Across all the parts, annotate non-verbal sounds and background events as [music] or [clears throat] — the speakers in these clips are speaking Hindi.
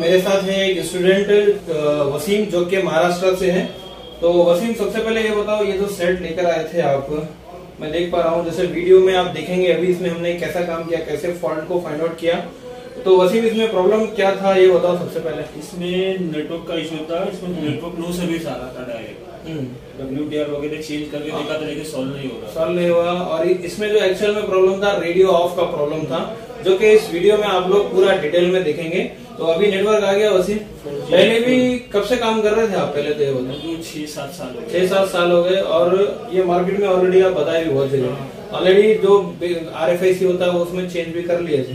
मेरे साथ है एक स्टूडेंट वसीम जो कि महाराष्ट्र से है। तो वसीम सबसे पहले ये बताओ ये जो तो सेट लेकर आए थे आप मैं देख पा रहा हूँ जैसे वीडियो में आप देखेंगे अभी इसमें हमने कैसा काम किया कैसे फॉल्ट को फाइंड आउट किया। तो वसीम इसमें प्रॉब्लम क्या था ये बताओ सबसे पहले। इसमें नेटवर्क का इशू था इसमें नेटवर्क नो सर्विस आ रहा था डायरेक्ट डब्ल्यू डी आर वगैरह चेंज करके देखा था लेकिन सॉल्व नहीं हो रहा। सॉल्व नहीं हुआ और इसमें जो एक्चुअल में प्रॉब्लम था रेडियो ऑफ़ का प्रॉब्लम था जो कि इस वीडियो में आप लोग पूरा डिटेल में देखेंगे। तो अभी नेटवर्क आ गया वसीम। पहले भी कब से काम कर रहे थे आप? पहले तो ये बताओ। छह सात साल हो गए। छह सात साल हो गए और ये मार्केट में ऑलरेडी आप बताए भी बहुत जगह ऑलरेडी जो आर एफ़ आई सी होता है वो उसमें चेंज भी कर लिए थे।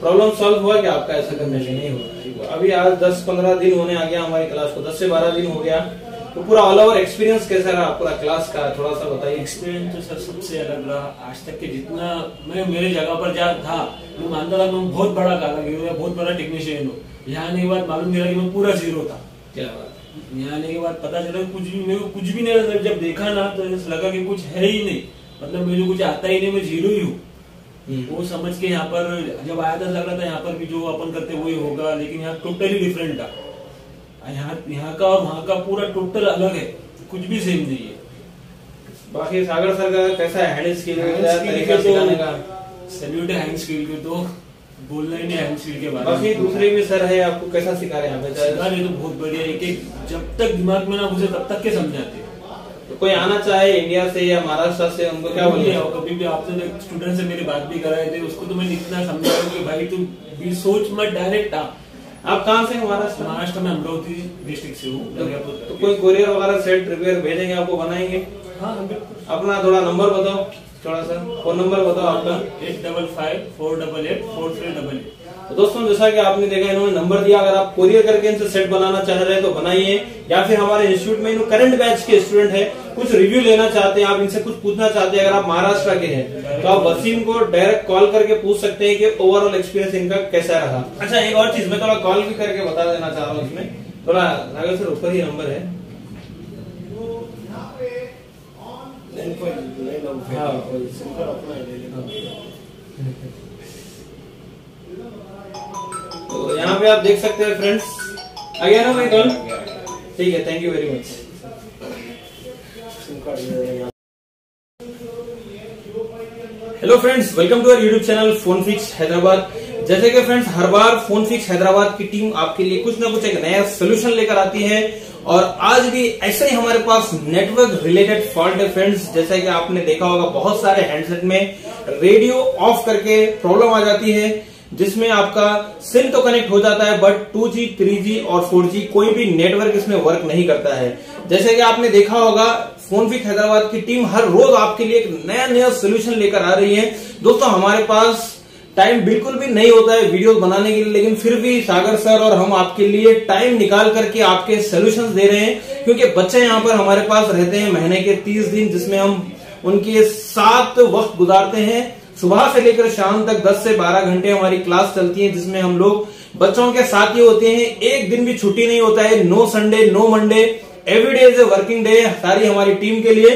प्रॉब्लम सॉल्व हुआ क्या आपका? ऐसा करने से नहीं हुआ। अभी आज दस पंद्रह दिन होने आ गया हमारी क्लास को। दस से बारह दिन हो गया। तो पूरा ऑल ओवर एक्सपीरियंस कैसा रहा? पूरा क्लास का थोड़ा सा बताइए। एक्सपीरियंस तो सर सबसे अलग रहा। आज तक के जितना मैं मेरे जगह पर जा था मैं मानता था मैं बहुत बड़ा कारागिर हूँ बहुत बड़ा टेक्नीशियन हूँ। यहाँ आने के बाद मालूम मेरा कि मैं पूरा ज़ीरो था। क्या बात यहाँ आने के बाद पता चला कुछ भी मेरे को कुछ भी नहीं मतलब जब देखा ना तो ऐसा लगा कि कुछ है ही नहीं। मतलब मुझे कुछ आता ही नहीं मैं ज़ीरो ही हूँ। हम्म। वो समझ के यहाँ पर जब आया था लग रहा था यहाँ पर भी जो अपन करते वही होगा। लेकिन यहाँ टोटली डिफरेंट था। यहाँ यहाँ का और वहाँ का पूरा टोटल अलग है। कुछ भी सेम नहीं है। बाकी सागर सर का कैसा है? हैंड स्किल तरीका सिखाने तो- का। सैल्यूट है हैंड स्किल के तो। बोलना ही नहीं हैंड स्किल के बारे बाकी दूसरे भी सर है आपको कैसा सिखा रहे हैं? यहाँ पे तो बहुत बढ़िया है कि जब तक दिमाग में ना घुसे तब तक के समझाते हैं। तो कोई आना चाहे इंडिया से या महाराष्ट्र से उनको क्या बोलिए कभी भी आपसे स्टूडेंट से मेरी बात भी कराए थे उसको तो मैं इतना समझा कि भाई तू भी सोच मत डायरेक्ट आ आप कहाँ से हैं? महाराष्ट्र महाराष्ट्र में अमरावती डिस्ट्रिक्ट से हूँ तो, तो कोई कुरियर वगैरह सेट रिपेयर भेजेंगे आपको बनाएँगे? हाँ अपना थोड़ा नंबर बताओ थोड़ा सा फ़ोन नंबर बताओ आपका। Eight double five four double eight four three double eight तो दोस्तों जैसा कि आपने देखा इन्होंने नंबर दिया। अगर आप कोरियर करके इनसे सेट बनाना चाह रहे हैं तो बनाइए। या फिर हमारे इंस्टीट्यूट में इन्होंने करंट बैच के स्टूडेंट है। कुछ रिव्यू लेना चाहते हैं आप इनसे कुछ पूछना चाहते हैं अगर आप महाराष्ट्र के हैं तो आप वसीम को डायरेक्ट कॉल करके पूछ सकते हैं कि ओवरऑल एक्सपीरियंस इनका कैसा रहा। अच्छा एक और चीज़ मैं थोड़ा कॉल भी करके बता देना चाह रहा हूँ इसमें। थोड़ा नागर सर ऊपर ही नंबर है। हाँ, वही। तो यहाँ पे आप देख सकते हैं फ्रेंड्स आ गया ना मेरी कॉल? ठीक है thank you very much hello friends welcome to our YouTube channel phone fix Hyderabad जैसे कि फ्रेंड्स हर बार फ़ोन फिक्स हैदराबाद की टीम आपके लिए कुछ ना कुछ एक नया सोल्यूशन लेकर आती है। और आज भी ऐसे ही हमारे पास नेटवर्क रिलेटेड फॉल्ट है फ्रेंड्स जैसा कि आपने देखा होगा, बहुत सारे हैंडसेट में रेडियो ऑफ़ करके प्रॉब्लम आ जाती है। जिसमें आपका सिम तो कनेक्ट हो जाता है बट 2G, 3G और 4G कोई भी नेटवर्क इसमें वर्क नहीं करता है। जैसे कि आपने देखा होगा फ़ोन फिक हैदराबाद की टीम हर रोज आपके लिए एक नया नया सोल्यूशन लेकर आ रही है। दोस्तों हमारे पास टाइम बिल्कुल भी नहीं होता है वीडियो बनाने के लिए लेकिन फिर भी सागर सर और हम आपके लिए टाइम निकाल करके आपके सोल्यूशंस दे रहे हैं क्योंकि बच्चे यहाँ पर हमारे पास रहते हैं महीने के तीस दिन जिसमें हम उनके साथ वक्त गुजारते हैं। सुबह से लेकर शाम तक 10 से 12 घंटे हमारी क्लास चलती है, जिसमें हम लोग बच्चों के साथ ही होते हैं। एक दिन भी छुट्टी नहीं होता है। No Sunday no Monday everyday is a working day सारी हमारी टीम के लिए।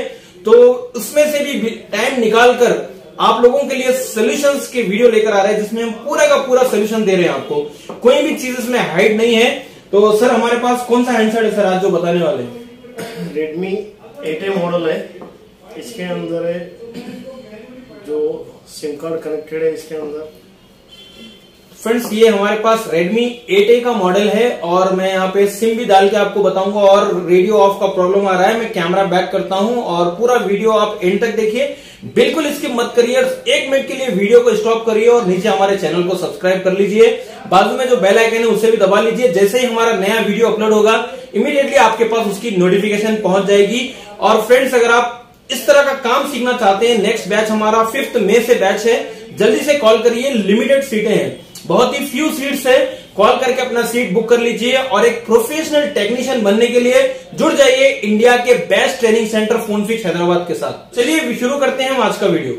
तो उसमें से भी टाइम निकाल कर आप लोगों के लिए सोल्यूशंस के वीडियो लेकर आ रहे हैं, जिसमें हम पूरा का पूरा सोल्यूशन दे रहे हैं आपको। कोई भी चीज़ इसमें हाइड नहीं है। तो सर हमारे पास कौन सा हैंडसेट है सर आज जो बताने वाले? रेडमी एट मॉडल है। इसके अंदर है जो सिम कार्ड कनेक्टेड है इसके अंदर। फ्रेंड्स, ये हमारे पास Redmi 8A का मॉडल है और मैं यहाँ पे सिम भी डाल के आपको बताऊँगा और रेडियो ऑफ़ का प्रॉब्लम आ रहा है। मैं कैमरा बैक करता हूँ और पूरा वीडियो आप एंड तक देखिए। बिल्कुल इसकी मत करिए। एक मिनट के लिए वीडियो को स्टॉप करिए और नीचे हमारे चैनल को सब्सक्राइब कर लीजिए। बाजू में जो बेल आइकन है, उसे भी दबा लीजिए। जैसे ही हमारा नया वीडियो अपलोड होगा इमीडिएटली आपके पास उसकी नोटिफिकेशन पहुँच जाएगी। और फ्रेंड्स अगर आप इस तरह का काम सीखना चाहते हैं। नेक्स्ट बैच हमारा फिफ्थ मे से बैच है। जल्दी से कॉल करिए। लिमिटेड सीटें हैं। बहुत ही फ्यू सीट्स है। कॉल करके अपना सीट बुक कर लीजिए और एक प्रोफेशनल टेक्नीशियन बनने के लिए जुड़ जाइए इंडिया के best training centre phone fix Hyderabad के साथ। चलिए शुरू करते हैं हम आज का वीडियो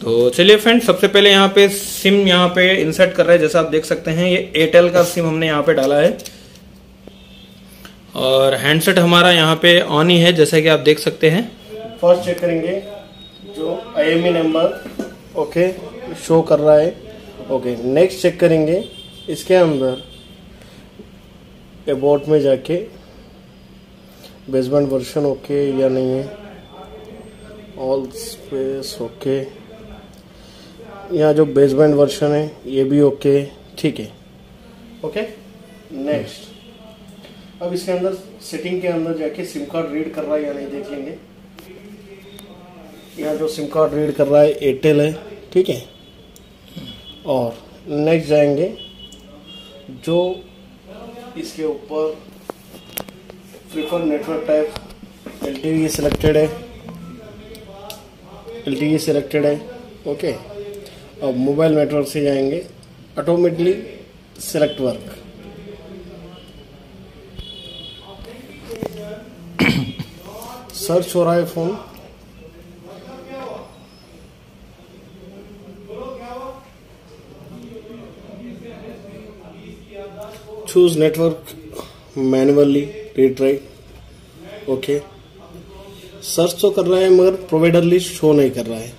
तो चलिए फ्रेंड सबसे पहले यहाँ पे सिम यहाँ पे इंसर्ट कर रहे हैं। जैसा आप देख सकते हैं, ये एयरटेल का सिम हमने यहाँ पे डाला है। और हैंडसेट हमारा यहाँ पे ऑन ही है, जैसा कि आप देख सकते हैं। फ़र्स्ट चेक करेंगे, जो आई नंबर ओके शो कर रहा है। ओके नेक्स्ट चेक करेंगे, इसके अंदर अबाउट में जाके बेसमेंट वर्जन ओके या नहीं है ऑल स्पेस ओके यहाँ जो बेसमेंट वर्जन है, ये भी ओके ठीक है। ओके नेक्स्ट अब इसके अंदर सेटिंग के अंदर जाके सिम कार्ड रीड कर रहा है या नहीं देख लेंगे। यहाँ जो सिम कार्ड रीड कर रहा है एयरटेल है, ठीक है? और नेक्स्ट जाएँगे, जो इसके ऊपर prefer network type L T V selected है। एल टी वी सिलेक्टेड है ओके अब मोबाइल नेटवर्क से जाएँगे ऑटोमेटिकली सेलेक्ट वर्क सर्च हो रहा है phone. Choose network manually retry okay search तो कर रहा है मगर प्रोवाइडर लिस्ट शो नहीं कर रहा है।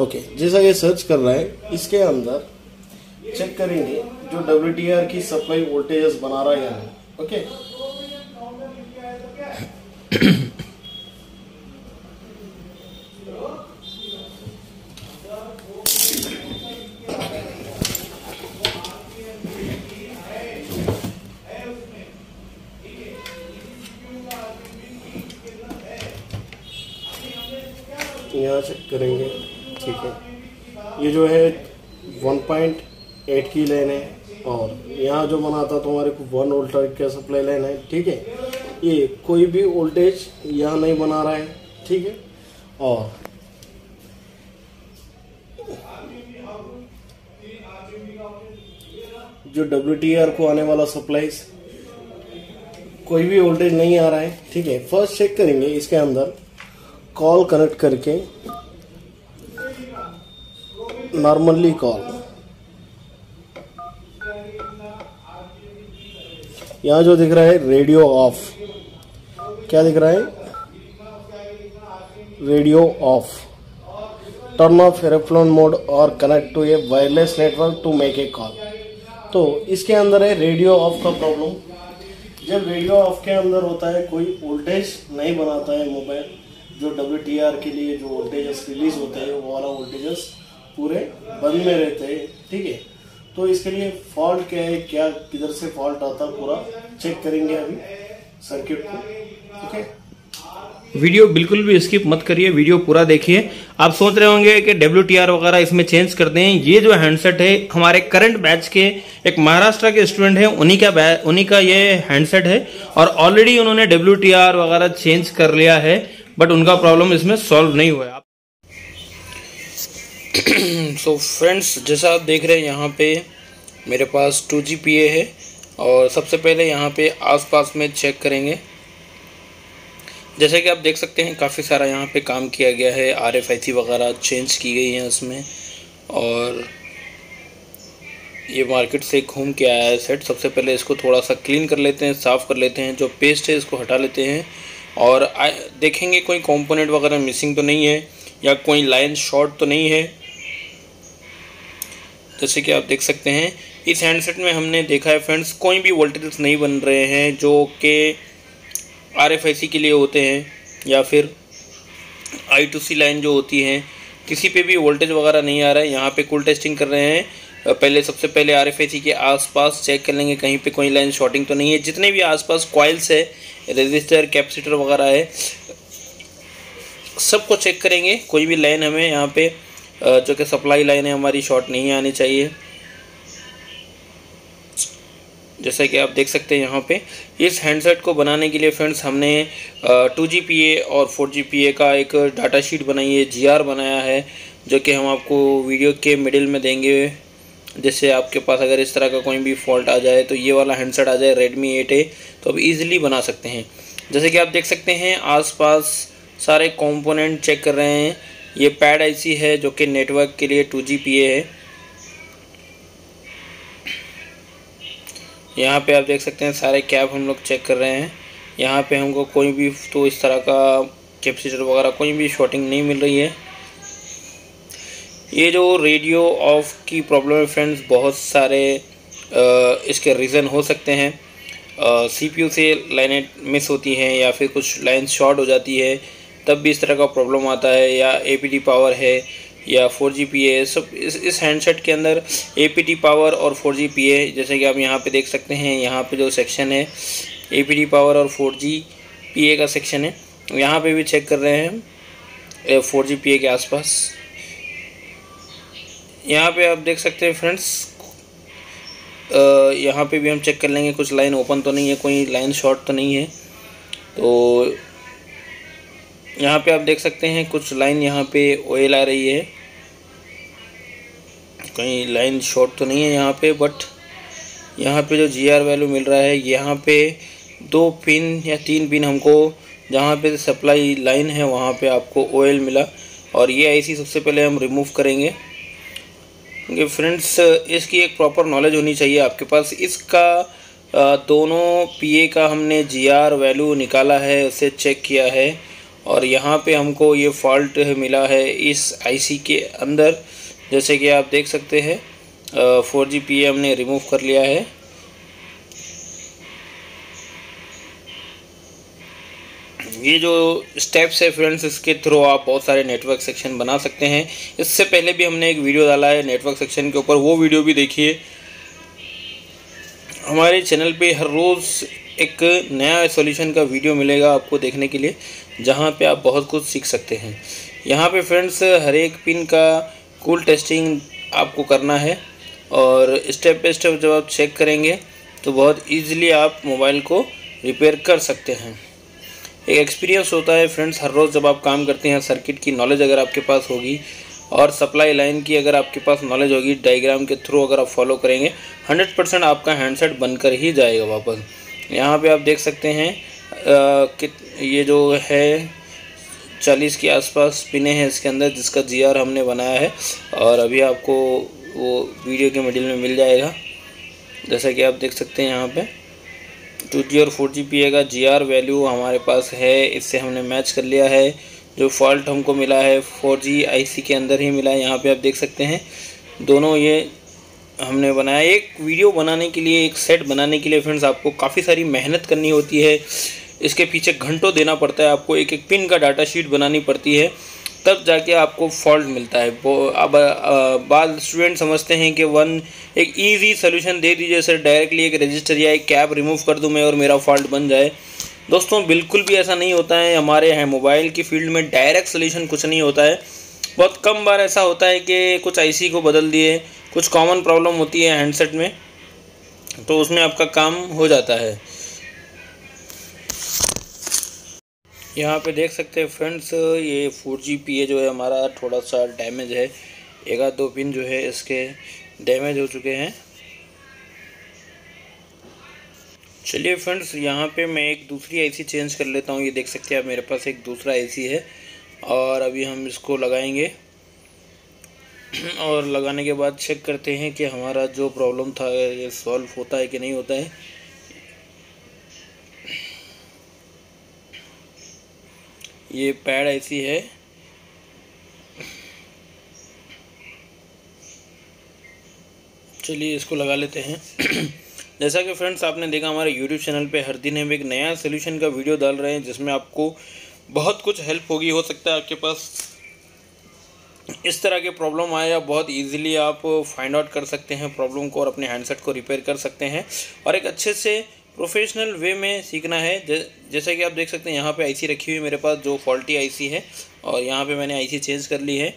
ओके okay, जैसा ये सर्च कर रहा है इसके अंदर चेक करेंगे जो WDR की सप्लाई वोल्टेजेस बना रहा है ओके यहाँ चेक करेंगे ठीक है ये जो है 1.8 की लाइन है और यहाँ जो बना था हमारे को वन वोल्ट का सप्लाई लाइन है, ठीक है? ये कोई भी वोल्टेज यहाँ नहीं बना रहा है, ठीक है? और जो WTR को आने वाला सप्लाईज कोई भी वोल्टेज नहीं आ रहा है, ठीक है? फ़र्स्ट चेक करेंगे इसके अंदर कॉल कनेक्ट करके नॉर्मली कॉल यहाँ जो दिख रहा है रेडियो ऑफ़। क्या दिख रहा है? Radio off. Turn off aeroplane mode और connect to a wireless network to make a call तो इसके अंदर है रेडियो ऑफ़ का प्रॉब्लम जब रेडियो ऑफ़ के अंदर होता है, कोई वोल्टेज नहीं बनाता है मोबाइल जो डब्ल्यूटीआर के लिए जो वोल्टेजेस रिलीज़ होते हैं, वो वाला वोल्टेजेस पूरे बंद में रहते हैं, ठीक है? तो इसके लिए फॉल्ट क्या है? क्या किधर से फॉल्ट आता है? पूरा चेक करेंगे अभी सर्किट को ओके वीडियो बिल्कुल भी स्किप मत करिए वीडियो पूरा देखिए। आप सोच रहे होंगे कि डब्ल्यूटीआर वगैरह इसमें चेंज कर दें ये जो हैंडसेट है, हमारे करंट बैच के एक महाराष्ट्र के स्टूडेंट हैं, उन्हीं का उन्हीं का ये हैंडसेट है। और ऑलरेडी उन्होंने डब्ल्यूटीआर वगैरह चेंज कर लिया है बट उनका प्रॉब्लम इसमें सॉल्व नहीं हुआ आप [clears throat] सो फ्रेंड्स जैसा आप देख रहे हैं, यहाँ पे मेरे पास टू जी पी ए है और सबसे पहले यहाँ पे आसपास में चेक करेंगे। जैसे कि आप देख सकते हैं, काफ़ी सारा यहाँ पे काम किया गया है। आर एफ़ आई सी वगैरह चेंज की गई है उसमें और ये मार्केट से घूम के आया है सेट सबसे पहले इसको थोड़ा सा क्लीन कर लेते हैं, साफ़ कर लेते हैं। जो पेस्ट है, इसको हटा लेते हैं और देखेंगे कोई कंपोनेंट वगैरह मिसिंग तो नहीं है या कोई लाइन शॉर्ट तो नहीं है। जैसे कि आप देख सकते हैं, इस हैंडसेट में हमने देखा है फ्रेंड्स कोई भी वोल्टेज नहीं बन रहे हैं जो कि आर के लिए होते हैं, या फिर आई टू सी लाइन जो होती है, किसी पे भी वोल्टेज वगैरह नहीं आ रहा है, यहाँ पे कुल टेस्टिंग कर रहे हैं। पहले, सबसे पहले आर के आसपास चेक कर लेंगे, कहीं पे कोई लाइन शॉर्टिंग तो नहीं है। जितने भी आसपास कॉइल्स है रजिस्टर कैपेसिटर वगैरह है सबको चेक करेंगे, कोई भी लाइन हमें यहाँ पे जो कि सप्लाई लाइन हमारी शॉर्ट नहीं आनी चाहिए। जैसा कि आप देख सकते हैं यहाँ पे, इस हैंडसेट को बनाने के लिए फ्रेंड्स हमने टू जी पी ए और फोर जी पी ए का एक डाटा शीट बनाई है जी आर बनाया है, जो कि हम आपको वीडियो के मिडिल में देंगे। जैसे आपके पास अगर इस तरह का कोई भी फॉल्ट आ जाए तो ये वाला हैंडसेट आ जाए रेडमी एट ए तो अब ईज़िली बना सकते हैं। जैसे कि आप देख सकते हैं, आसपास सारे कंपोनेंट चेक कर रहे हैं। ये पैड आईसी है जो कि नेटवर्क के लिए टू जी पी ए है। यहाँ पे आप देख सकते हैं सारे कैब हम लोग चेक कर रहे हैं। यहाँ पे हमको कोई भी तो इस तरह का कैपेसिटर वगैरह कोई भी शॉर्टिंग नहीं मिल रही है। ये जो रेडियो ऑफ़ की प्रॉब्लम है फ्रेंड्स बहुत सारे इसके रीज़न हो सकते हैं। सीपीयू से लाइनें मिस होती हैं या फिर कुछ लाइन शॉर्ट हो जाती है। तब भी इस तरह का प्रॉब्लम आता है, या ए पावर है, या फोर जी पी ए सब इस इस हैंडसेट के अंदर ए पी टी पावर और फोर जी पी ए जैसे कि आप यहाँ पे देख सकते हैं, यहाँ पे जो सेक्शन है ए पी टी पावर और फोर जी पी ए का सेक्शन है। यहाँ पे भी चेक कर रहे हैं फोर जी पी ए के आसपास। यहाँ पे आप देख सकते हैं फ्रेंड्स यहाँ पे भी हम चेक कर लेंगे, कुछ लाइन ओपन तो नहीं है, कोई लाइन शॉर्ट तो नहीं है। तो यहाँ पे आप देख सकते हैं, कुछ लाइन यहाँ पे ऑयल आ रही है। कहीं लाइन शॉर्ट तो नहीं है यहाँ पे बट यहाँ पे जो जी आर वैल्यू मिल रहा है, यहाँ पे दो पिन या तीन पिन हमको जहाँ पे सप्लाई लाइन है, वहाँ पे आपको ऑयल मिला। और ये आईसी सबसे पहले हम रिमूव करेंगे। क्योंकि फ्रेंड्स इसकी एक प्रॉपर नॉलेज होनी चाहिए आपके पास। इसका दोनों पीए का हमने जीआर वैल्यू निकाला है, उसे चेक किया है। और यहाँ पे हमको ये फॉल्ट मिला है इस आईसी के अंदर। जैसे कि आप देख सकते हैं फोर जी पी हमने रिमूव कर लिया है। ये जो स्टेप्स है फ्रेंड्स इसके थ्रू आप बहुत सारे नेटवर्क सेक्शन बना सकते हैं। इससे पहले भी हमने एक वीडियो डाला है नेटवर्क सेक्शन के ऊपर, वो वीडियो भी देखिए। हमारे चैनल पे हर रोज़ एक नया सॉल्यूशन का वीडियो मिलेगा आपको देखने के लिए। जहाँ पे आप बहुत कुछ सीख सकते हैं। यहाँ पे फ्रेंड्स हर एक पिन का कूल टेस्टिंग आपको करना है और स्टेप बाई स्टेप जब आप चेक करेंगे तो बहुत ईजिली आप मोबाइल को रिपेयर कर सकते हैं। एक एक्सपीरियंस होता है फ्रेंड्स हर रोज़ जब आप काम करते हैं सर्किट की नॉलेज अगर आपके पास होगी और सप्लाई लाइन की अगर आपके पास नॉलेज होगी डायग्राम के थ्रू अगर आप फॉलो करेंगे हंड्रेड परसेंट आपका हैंडसेट बनकर ही जाएगा वापस। यहाँ पे आप देख सकते हैं कि ये जो है चालीस के आसपास पिने हैं इसके अंदर, जिसका जीआर हमने बनाया है। और अभी आपको वो वीडियो के मिडिल में मिल जाएगा। जैसा कि आप देख सकते हैं यहाँ पे। टू जी और फोर जी पी का जी वैल्यू हमारे पास है, इससे हमने मैच कर लिया है। जो फॉल्ट हमको मिला है, फोर जी आई सी के अंदर ही मिला है, यहाँ पे आप देख सकते हैं। दोनों ये हमने बनाया। एक वीडियो बनाने के लिए, एक सेट बनाने के लिए, फ्रेंड्स, आपको काफ़ी सारी मेहनत करनी होती है। इसके पीछे घंटों देना पड़ता है, आपको एक एक पिन का डाटा शीट बनानी पड़ती है, तब जाके आपको फॉल्ट मिलता है। अब बाद स्टूडेंट समझते हैं कि वन, एक इजी सोल्यूशन दे दीजिए सर डायरेक्टली एक रजिस्टर या एक कैब रिमूव कर दूँ मैं और मेरा फॉल्ट बन जाए। दोस्तों, बिल्कुल भी ऐसा नहीं होता है, हमारे यहाँ मोबाइल की फ़ील्ड में डायरेक्ट सोल्यूशन कुछ नहीं होता है। बहुत कम बार ऐसा होता है कि कुछ आईसी को बदल दिए, कुछ कॉमन प्रॉब्लम होती है हैंडसेट में तो उसमें आपका काम हो जाता है। यहाँ पे देख सकते हैं फ्रेंड्स ये फोर जी पी ए जो है हमारा थोड़ा सा डैमेज है। एक आध दो पिन जो है इसके डैमेज हो चुके हैं। चलिए फ्रेंड्स यहाँ पे मैं एक दूसरी आईसी चेंज कर लेता हूँ। ये देख सकते हैं आप, मेरे पास एक दूसरा आईसी है और अभी हम इसको लगाएँगे। और लगाने के बाद चेक करते हैं कि हमारा जो प्रॉब्लम था, ये सॉल्व होता है कि नहीं होता है। ये पैड ऐसी है। चलिए इसको लगा लेते हैं। [clears throat] जैसा कि फ्रेंड्स आपने देखा, हमारे यूट्यूब चैनल पे हर दिन हम एक नया सोल्यूशन का वीडियो डाल रहे हैं, जिसमें आपको बहुत कुछ हेल्प होगी। हो सकता है आपके पास इस तरह के प्रॉब्लम आए, या बहुत इजीली आप फाइंड आउट कर सकते हैं प्रॉब्लम को और अपने हैंडसेट को रिपेयर कर सकते हैं। और एक अच्छे से प्रोफेशनल वे में सीखना है। जैसा कि आप देख सकते हैं, यहाँ पे आईसी रखी हुई मेरे पास, जो फॉल्टी आईसी है, और यहाँ पे मैंने आईसी चेंज कर ली है।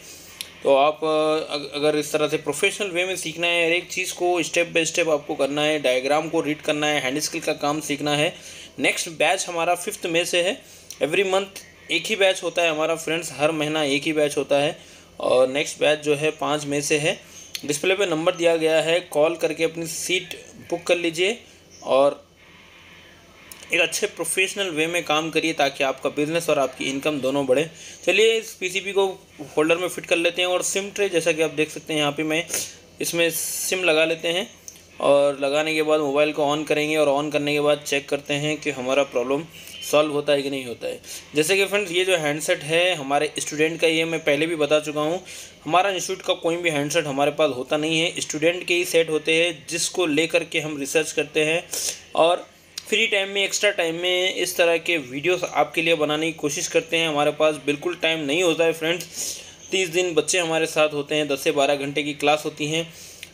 तो आप अगर इस तरह से प्रोफेशनल वे में सीखना है, हर एक चीज़ को स्टेप बाय स्टेप आपको करना है डायग्राम को रीड करना है हैंड स्किल का काम सीखना है। नेक्स्ट बैच हमारा फिफ्थ मे से है। एवरी मंथ एक ही बैच होता है हमारा फ्रेंड्स हर महीना एक ही बैच होता है। और नेक्स्ट बैच जो है पाँच मे से है। डिस्प्ले पे नंबर दिया गया है कॉल करके अपनी सीट बुक कर लीजिए, और एक अच्छे प्रोफेशनल वे में काम करिए ताकि आपका बिज़नेस और आपकी इनकम दोनों बढ़े। चलिए इस पीसीबी को होल्डर में फिट कर लेते हैं और सिम ट्रे जैसा कि आप देख सकते हैं यहाँ पे मैं इसमें सिम लगा लेते हैं और लगाने के बाद मोबाइल को ऑन करेंगे और ऑन करने के बाद चेक करते हैं कि हमारा प्रॉब्लम सॉल्व होता है कि नहीं होता है। जैसे कि फ्रेंड्स ये जो हैंडसेट है, हमारे स्टूडेंट का ये मैं पहले भी बता चुका हूँ, हमारा इंस्टीट्यूट का कोई भी हैंडसेट हमारे पास होता नहीं है। स्टूडेंट के ही सेट होते हैं जिसको लेकर के हम रिसर्च करते हैं और फ्री टाइम में, एक्स्ट्रा टाइम में इस तरह के वीडियोस आपके लिए बनाने की कोशिश करते हैं। हमारे पास बिल्कुल टाइम नहीं होता है फ्रेंड्स। तीस दिन बच्चे हमारे साथ होते हैं, दस से बारह घंटे की क्लास होती हैं।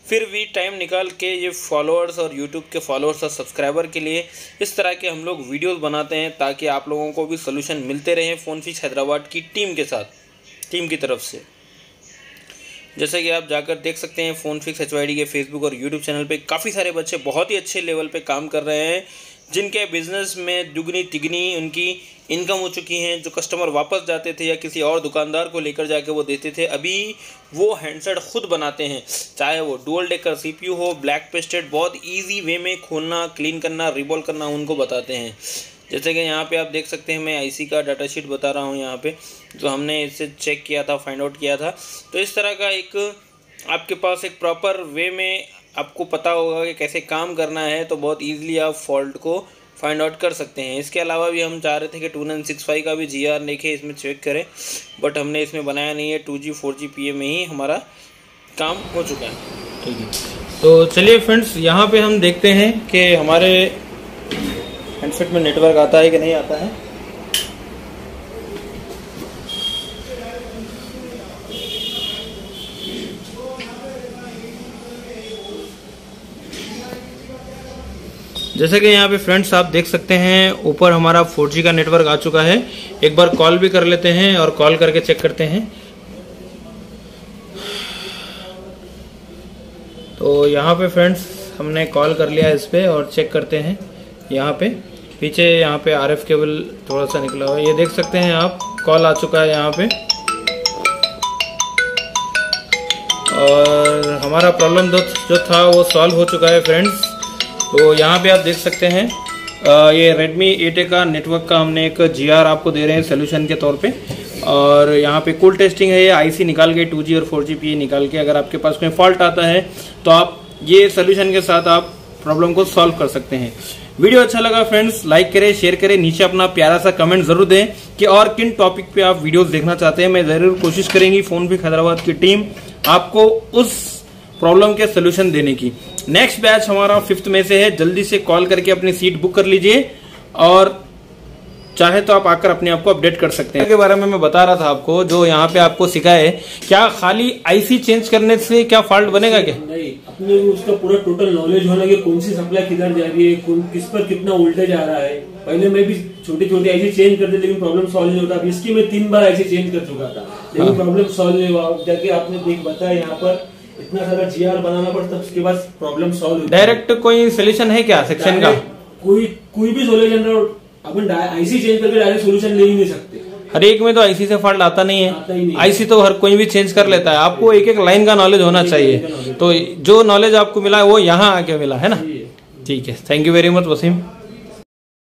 फिर भी टाइम निकाल के ये फॉलोअर्स और यूट्यूब के फॉलोअर्स और सब्सक्राइबर के लिए इस तरह के हम लोग वीडियोस बनाते हैं ताकि आप लोगों को भी सोल्यूशन मिलते रहें फ़ोन फिक्स हैदराबाद की टीम के साथ, टीम की तरफ़ से। जैसे कि आप जाकर देख सकते हैं phone fix H K Facebook और यूट्यूब चैनल पे काफ़ी सारे बच्चे बहुत ही अच्छे लेवल पे काम कर रहे हैं। जिनके बिज़नेस में दुगनी, तिगनी उनकी इनकम हो चुकी हैं, जो कस्टमर वापस जाते थे या किसी और दुकानदार को लेकर जाके वो देते थे, अभी वो हैंडसेट खुद बनाते हैं। चाहे वो डुअल डेकर सीपीयू हो ब्लैक पेस्टेड बहुत इजी वे में खोलना क्लीन करना रिबॉल करना उनको बताते हैं। जैसे कि यहाँ पे आप देख सकते हैं, मैं आईसी का डाटा शीट बता रहा हूँ यहाँ पे, जो हमने इसे चेक किया था फाइंड आउट किया था। तो इस तरह का एक आपके पास एक प्रॉपर वे में आपको पता होगा कि कैसे काम करना है तो बहुत ईजिली आप फॉल्ट को फाइंड आउट कर सकते हैं। इसके अलावा भी हम चाह रहे थे कि टू नाइन सिक्स फाइव का भी जी आर देखें इसमें चेक करें बट हमने इसमें बनाया नहीं है। Two G four G P A में ही हमारा काम हो चुका है। ठीक है। तो चलिए फ्रेंड्स यहाँ पे हम देखते हैं कि हमारे हैंडसेट में नेटवर्क आता है कि नहीं आता है। जैसे कि यहाँ पे फ्रेंड्स आप देख सकते हैं, ऊपर हमारा 4G का नेटवर्क आ चुका है। एक बार कॉल भी कर लेते हैं और कॉल करके चेक करते हैं। तो यहाँ पे फ्रेंड्स हमने कॉल कर लिया इस पर और चेक करते हैं। यहाँ पे, पीछे यहाँ पे आरएफ केबल थोड़ा सा निकला हुआ है। ये देख सकते हैं आप कॉल आ चुका है यहाँ पे। और हमारा प्रॉब्लम जो था वो सॉल्व हो चुका है फ्रेंड्स तो यहाँ पे आप देख सकते हैं आ, ये Redmi 8A का नेटवर्क का हमने एक जीआर आपको दे रहे हैं सोल्यूशन के तौर पे। और यहाँ पे कूल टेस्टिंग है ये आईसी निकाल के 2G और 4G पी निकाल के अगर आपके पास कोई फॉल्ट आता है तो आप ये सोल्यूशन के साथ आप प्रॉब्लम को सॉल्व कर सकते हैं। वीडियो अच्छा लगा फ्रेंड्स लाइक करें शेयर करें नीचे अपना प्यारा सा कमेंट ज़रूर दें कि और किन टॉपिक पे आप वीडियोस देखना चाहते हैं। मैं ज़रूर कोशिश करेंगी फ़ोन भी हैदराबाद की टीम आपको उस प्रॉब्लम के सोल्यूशन देने की। नेक्स्ट बैच हमारा फिफ्थ में से है। जल्दी से कॉल करके अपनी सीट बुक कर लीजिए और चाहे तो आप आकर अपने आप को अपडेट कर सकते हैं। के बारे में मैं बता रहा था आपको जो यहाँ पे आपको सिखाए क्या खाली आईसी चेंज करने से क्या फॉल्ट बनेगा क्या? नहीं अपने उसका पूरा टोटल नॉलेज होना कि कौन सी सप्लाई किधर जा रही है किस पर कितना वोल्टेज आ रहा है। पहले मैं भी छोटी छोटी आईसी चेंज करते लेकिन प्रॉब्लम सॉल्व नहीं होता। इसकी मैं तीन बार आईसी चेंज कर चुका था। लेकिन प्रॉब्लम हाँ। सॉल्व नहीं हुआ। जाके आपने देख बताया यहाँ पर इतना सारा जीआर बनाना पड़ता है उसके बाद प्रॉब्लम सॉल्व डायरेक्ट कोई सोल्यूशन है क्या सेक्शन का? कोई कोई भी सोल्यूशन अपन आईसी चेंज करके डायरेक्ट सोल्यूशन ले ही नहीं सकते। हर एक में तो आईसी से फॉल्ट आता नहीं है। आईसी तो हर कोई भी चेंज कर लेता है। आपको एक एक लाइन का नॉलेज होना चाहिए। तो जो नॉलेज आपको मिला है वो यहाँ आके मिला है ना? ठीक है। Thank you very much Waseem